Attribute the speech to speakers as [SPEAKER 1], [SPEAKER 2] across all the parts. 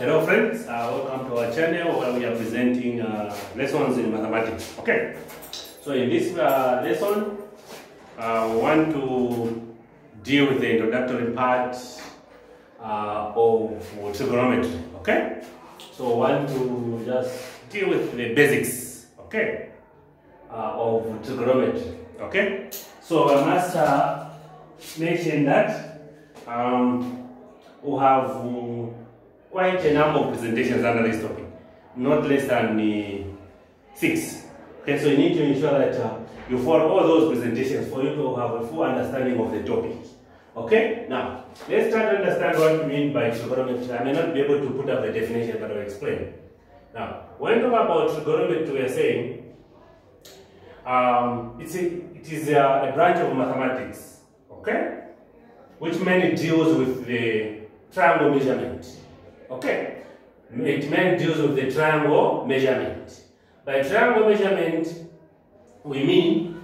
[SPEAKER 1] Hello friends, uh, welcome to our channel where we are presenting uh, lessons in mathematics. Okay, so in this uh, lesson, uh, we want to deal with the introductory part uh, of trigonometry. Okay, so we want to just deal with the basics. Okay, uh, of trigonometry. Okay, so I must uh, mention that um, we have. uh, quite a number of presentations under this topic, not less than uh, six. Okay, so you need to ensure that uh, you follow all those presentations for you to have a full understanding of the topic. Okay, now let's try to understand what we mean by trigonometry. I may not be able to put up the definition, but I'll explain. Now, when we talk about trigonometry, we are saying um, it's a, it is a, a branch of mathematics, okay, which mainly deals with the triangle measurement. Okay, it mainly deals with the triangle measurement. By triangle measurement, we mean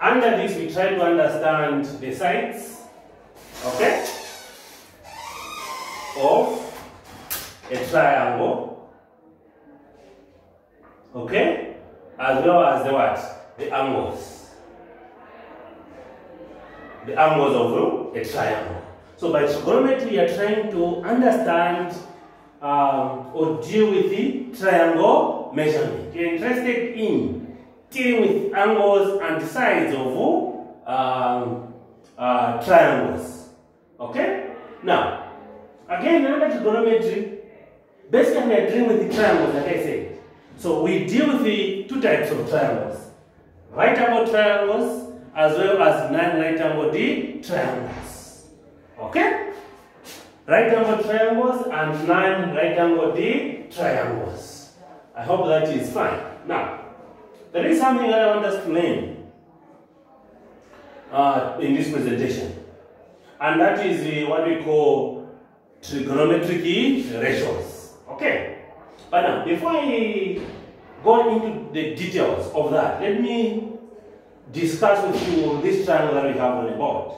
[SPEAKER 1] under this we try to understand the sides, okay, of a triangle, okay, as well as the what? The angles. The angles of a triangle. So by trigonometry, we are trying to understand um, or deal with the triangle measurement. You're interested in dealing with angles and sides of um, uh, triangles. Okay? Now, again, under trigonometry, basically we are dealing with the triangles, like I said. So we deal with the two types of triangles. Right angle triangles as well as non-right angle triangles. Okay? Right angle triangles and non-right angle D triangles. I hope that is fine. Now, there is something that I want us to learn uh, in this presentation. And that is what we call trigonometric ratios. Okay? But now, before I go into the details of that, let me discuss with you this triangle that we have on the board.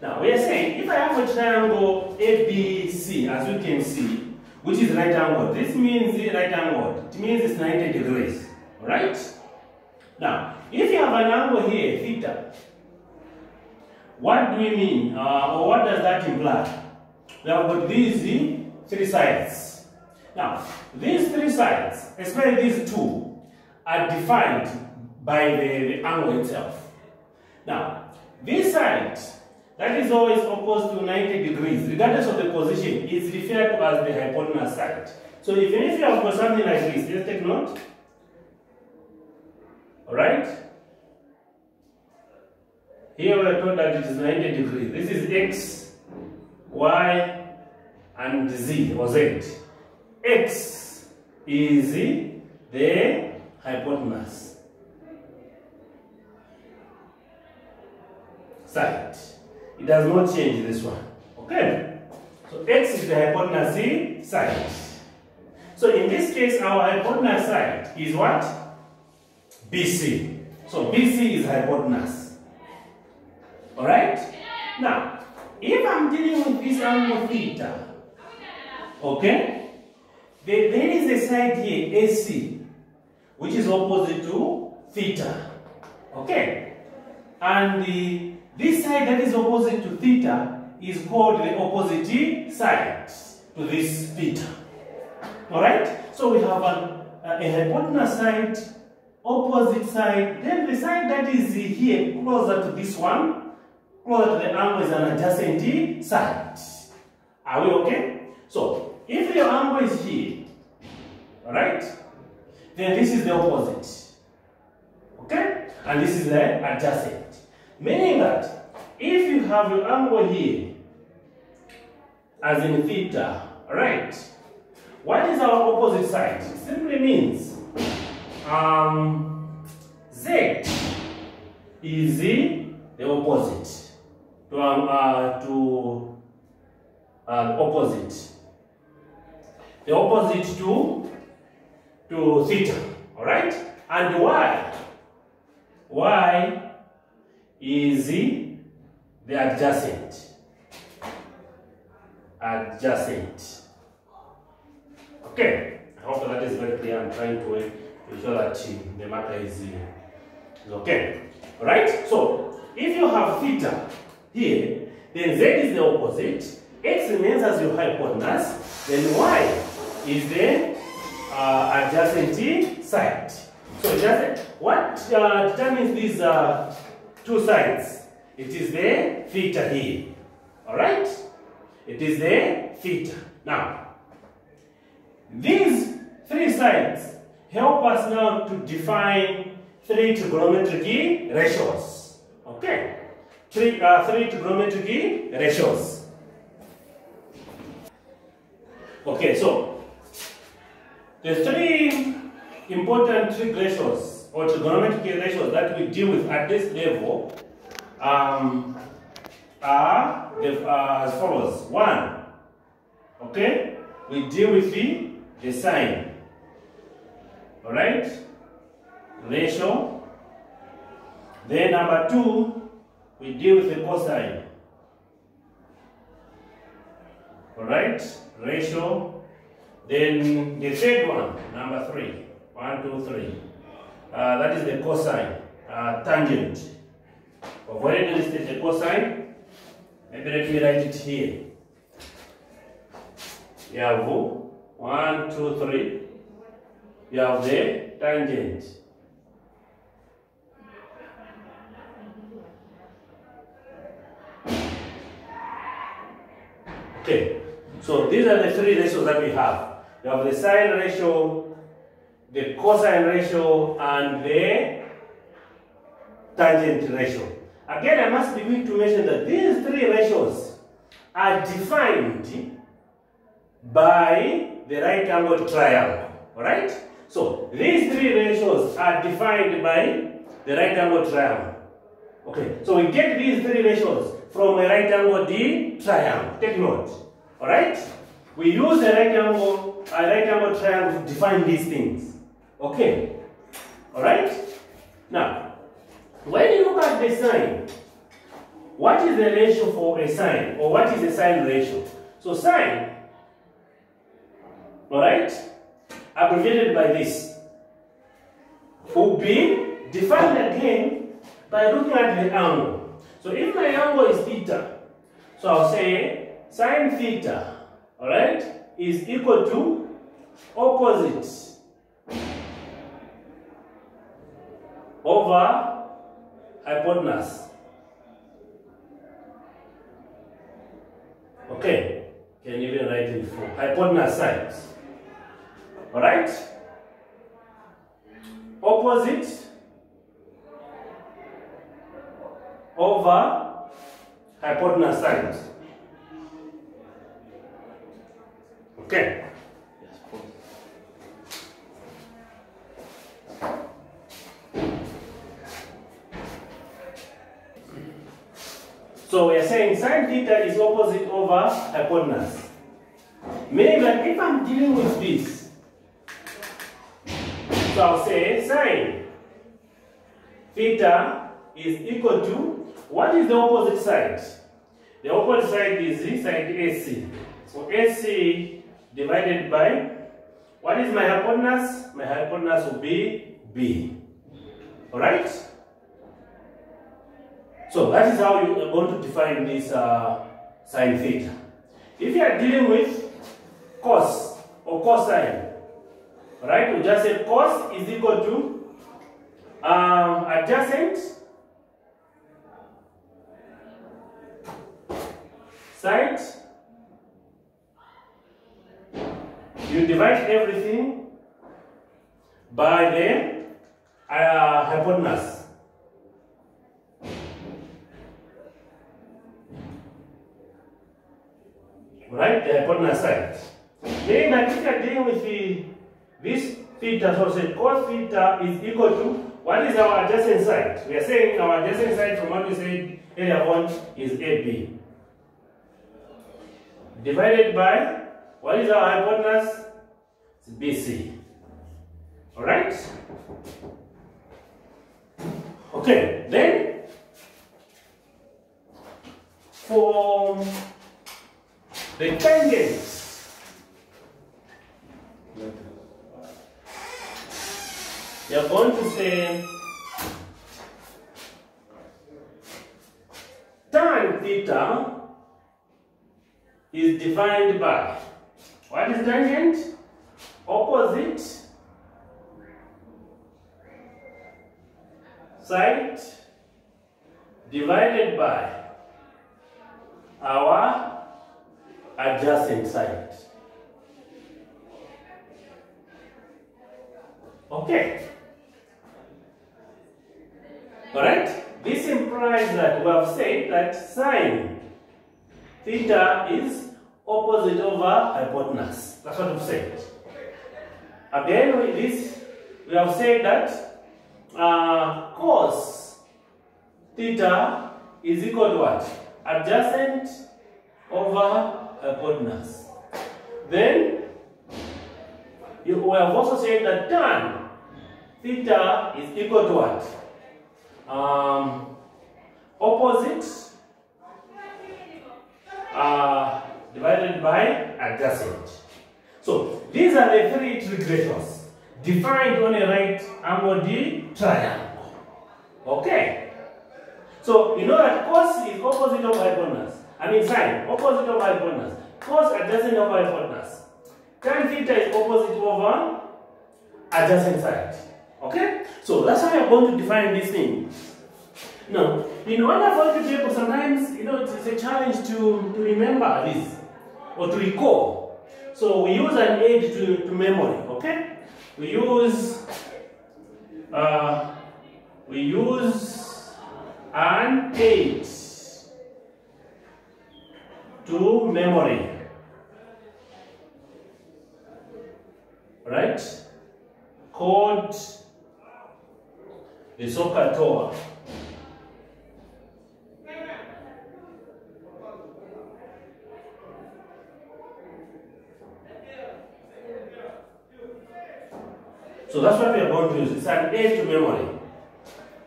[SPEAKER 1] Now, we are saying if I have a triangle ABC, as you can see, which is right angle, this means right angle. It means it's 90 degrees. Alright? Now, if you have an angle here, theta, what do we mean? Uh, or what does that imply? We have got these three sides. Now, these three sides, especially these two, are defined by the, the angle itself. Now, this side that is always opposed to 90 degrees, regardless of the position, it's referred to as the hypotenuse side. So even if you have got something like this, let's take note. Alright? Here we are told that it is 90 degrees. This is x, y, and z or z. x is the hypotenuse side. It does not change this one. Okay? So x is the hypotenuse side. So in this case, our hypotenuse side is what? BC. So BC is hypotenuse. Alright? Now, if I'm dealing with this angle theta, okay, there, there is a side here, AC, which is opposite to theta. Okay? And the this side that is opposite to theta is called the opposite side to this theta. Alright? So we have an, a hypotenuse side, opposite side, then the side that is here closer to this one, closer to the angle is an adjacent side. Are we okay? So, if your angle is here, alright, then this is the opposite. Okay? And this is the adjacent. Meaning that if you have your angle here, as in theta, right? What is our opposite side? It simply means um, z is the opposite to um, uh, to uh, opposite. The opposite to to theta, all right? And y, y is the adjacent. Adjacent. Okay, I hope that is very clear. I'm trying to ensure that the matter is, is okay. Alright, so if you have theta here, then z is the opposite, x remains as your hypotenuse, then y is the uh, adjacent side. So just what uh, determines this uh, two sides? It is the theta here. Alright? It is the theta. Now, these three sides help us now to define three trigonometric ratios. Okay? Three, uh, three trigonometric ratios. Okay, so the three important trig ratios or trigonometric ratios that we deal with at this level um, are the, uh, as follows. One, okay, we deal with the, the sine, all right, ratio. Then number two, we deal with the cosine, all right, ratio. Then the third one, number three, one, two, three, uh, that is the cosine, uh, tangent. I've already listed the cosine. Maybe let me write it here. You have one, two, three. You have the tangent. Okay, so these are the three ratios that we have. You have the sine ratio, the cosine ratio, and the tangent ratio. Again, I must be quick to mention that these three ratios are defined by the right angled triangle. Alright? So, these three ratios are defined by the right angled triangle. Okay, so we get these three ratios from a right angled triangle. Take note. Alright? We use a right angle, a right angled triangle to define these things. Okay? Alright? Now, when you look at the sine, what is the ratio for a sine? Or what is the sine ratio? So sine, alright, abbreviated by this, will be defined again by looking at the angle. So if my angle is theta, so I'll say sine theta, alright, is equal to opposite over hypotenuse. Okay, can you even write it for hypotenuse sides. Alright? Opposite over hypotenuse sides. Okay. So we are saying sine theta is opposite over hypotenuse. Meaning that if I'm dealing with this, so I'll say sine theta is equal to, what is the opposite side? The opposite side is this side AC. So AC divided by, what is my hypotenuse? My hypotenuse will be B. Alright? So that is how you are going to define this uh, sine theta. If you are dealing with cos or cosine, right? We just say cos is equal to um, adjacent side. You divide everything by the uh, hypotenuse. Right? Uh, the hypotenuse side. If you are dealing with the, this theta, so say cos theta is equal to what is our adjacent side? We are saying our adjacent side from what we said earlier on is AB. Divided by what is our hypotenuse? It's BC. Alright? Okay, then for the tangent you're going to say tan theta is defined by what is tangent? Opposite side divided by our adjacent side. Okay. Alright? This implies that we have said that sine theta is opposite over hypotenuse. That's what we've said. Again, with this, we have said that uh, cos theta is equal to what? Adjacent over hypotenuse. Then, we have also said that tan theta is equal to what? Um, opposite uh, divided by adjacent. So these are the three trig ratios defined on a right angle D triangle. Okay. So you know that cos is opposite of hypotenuse. I mean sine, opposite of hypotenuse. Cos adjacent of hypotenuse. Tan theta is opposite over adjacent side. Okay? So that's how you're going to define this thing. Now, in order for you to sometimes, you know, it's a challenge to, to remember this or to recall. So we use an aid to, to memory, okay? We use, uh, we use an aid to memory. Right? Called the SOHCAHTOA. So that's what we are going to use. It's an aid to memory.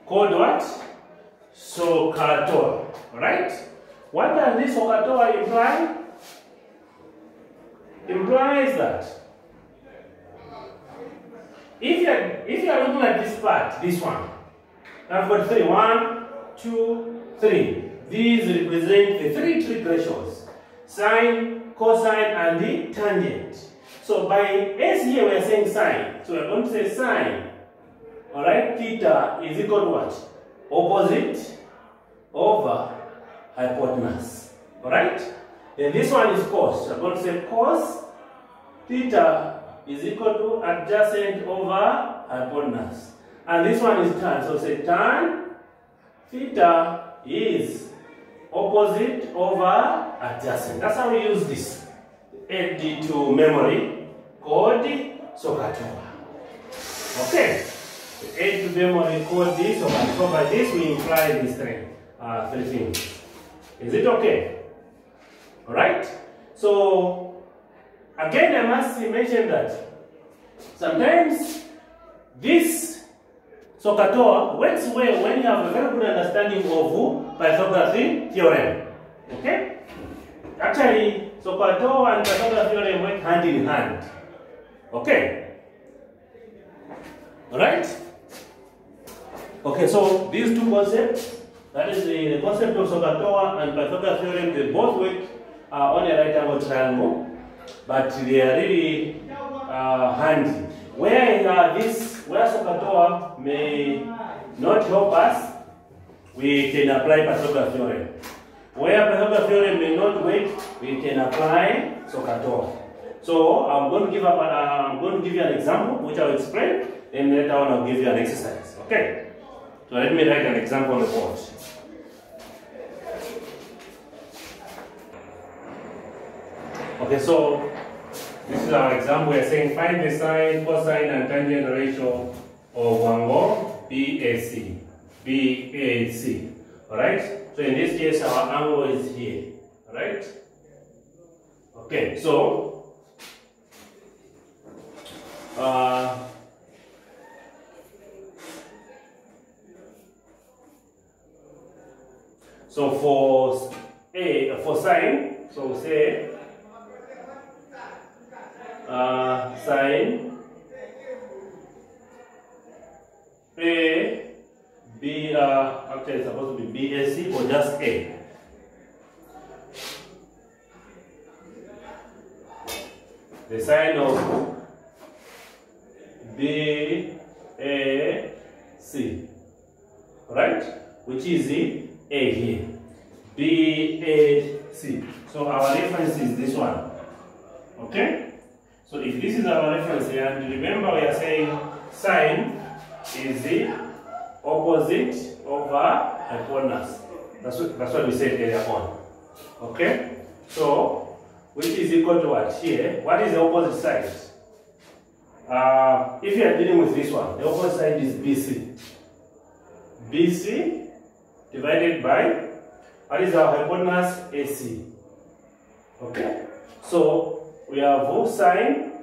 [SPEAKER 1] Called what? SOHCAHTOA. Alright? What does this SOHCAHTOA imply? Implies that if you're if you're looking at this part, this one, I've got three. One, two, three. These represent the three trig ratios. Sine, cosine, and the tangent. So by S here we are saying sine. So we're going to say sine. Alright, theta is equal to what? Opposite over hypotenuse. Alright? Then this one is cos. We're going to say cos theta is equal to adjacent over hypotenuse. And this one is tan. So say tan theta is opposite over adjacent. That's how we use this. Add to memory called SOHCAHTOA. Okay. Add to memory called this by this we imply this three, uh, three things. Is it okay? Alright? So Again, I must mention that sometimes this SOHCAHTOA works well when you have a very good understanding of Pythagorean theorem. Okay? Actually, SOHCAHTOA and Pythagorean theorem work hand in hand. Okay? Alright? Okay, so these two concepts, that is the, the concept of SOHCAHTOA and Pythagorean theorem, they both work uh, on a right angle triangle but they are really uh, handy. Where uh, this, where SOHCAHTOA may not help us, we can apply Pythagorean theorem. Where Pythagorean theorem may not work, we can apply SOHCAHTOA. So I'm going to give up. Uh, I'm going to give you an example, which I'll explain, and later on I'll give you an exercise. Okay. So let me write an example on the board. Okay, so this is our example. We're saying find the sine, cosine, and tangent ratio of angle BAC. BAC. Alright? So in this case, our angle is here. Alright? Okay, so uh, so for A for sine, so say sine A, B, uh, actually it's supposed to be BAC or just A. The sine of B, A, C, right? Which is the A here. B, A, C. So our reference is this one, okay? So if this is our reference here, and remember we are saying sine is the opposite over hypotenuse. That's what, that's what we said earlier on. Okay? So, which is equal to what? Here, what is the opposite side? Uh, if you are dealing with this one, the opposite side is BC. BC divided by, what is our hypotenuse? AC. Okay? So, we have sine,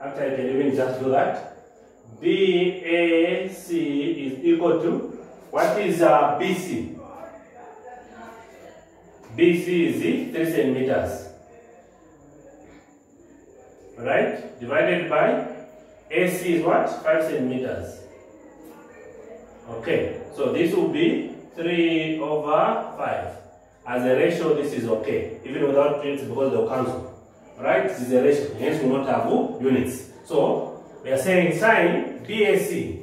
[SPEAKER 1] actually I can even just do that. BAC is equal to, what is uh, BC? BC is 3 centimeters. Right? Divided by AC is what? 5 centimeters. Okay, so this will be 3 over 5. As a ratio, this is okay. Even without units because they'll cancel. Right? This is a ratio. Hence, we will not have units. So, we are saying sine BAC.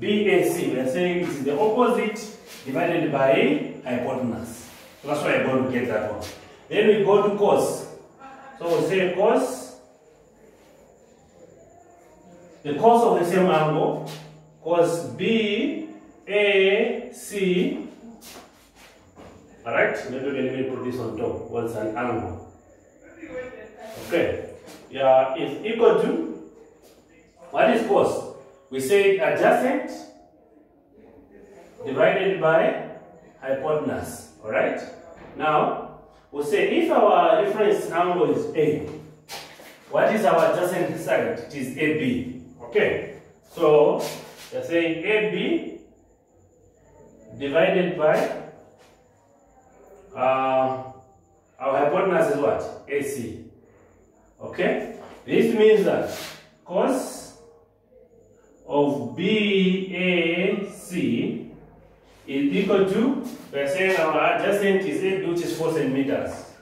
[SPEAKER 1] BAC, we are saying it is the opposite divided by hypotenuse. So that's why I'm going to get that one. Then we go to cos. So we say cos, the cos of the same angle, cos B, A, C. Alright, maybe let me put this on top. What's an angle? Okay. Yeah, is equal to what is cos? We say adjacent divided by hypotenuse. Alright? Now, we say if our reference angle is A, what is our adjacent side? It is AB. Okay? So, we are saying AB divided by uh, our hypotenuse is what? AC. Okay? This means that cos of BAC is equal to, we're saying our adjacent is 8, which is 4 centimeters.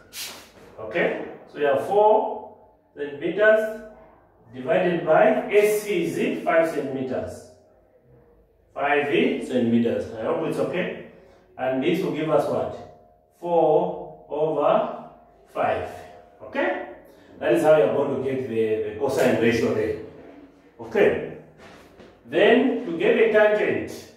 [SPEAKER 1] Okay? So we have 4 centimeters divided by AC is 5 centimeters. 5 centimeters. I hope it's okay. And this will give us what? 4 over 5. Okay? That is how you're going to get the, the cosine ratio there. Okay? Then, to get a tangent,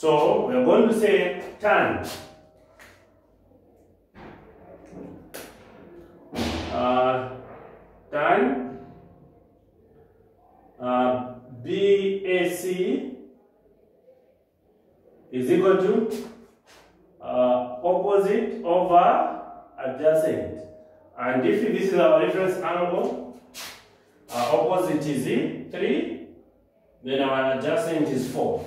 [SPEAKER 1] So, we are going to say tan. Uh, tan uh, BAC is equal to uh, opposite over adjacent. And if this is our reference angle, uh, opposite is 3, then our adjacent is 4.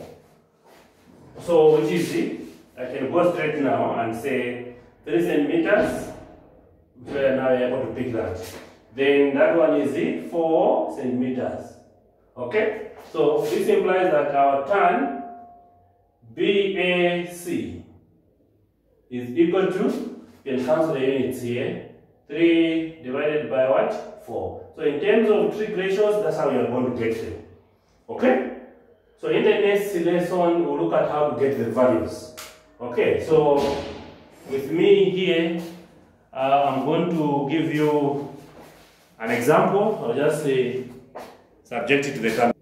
[SPEAKER 1] So which is? I can go straight now and say 3 centimeters. So now you're able to pick that. Then that one is it 4 centimeters. Okay? So this implies that our tan BAC is equal to, you can cancel the units here, 3 divided by what? 4. So in terms of trig ratios, that's how you're going to get them. Okay? So in the next lesson, we'll look at how to get the values. Okay, so with me here, uh, I'm going to give you an example. I'll just say subject it to the camera.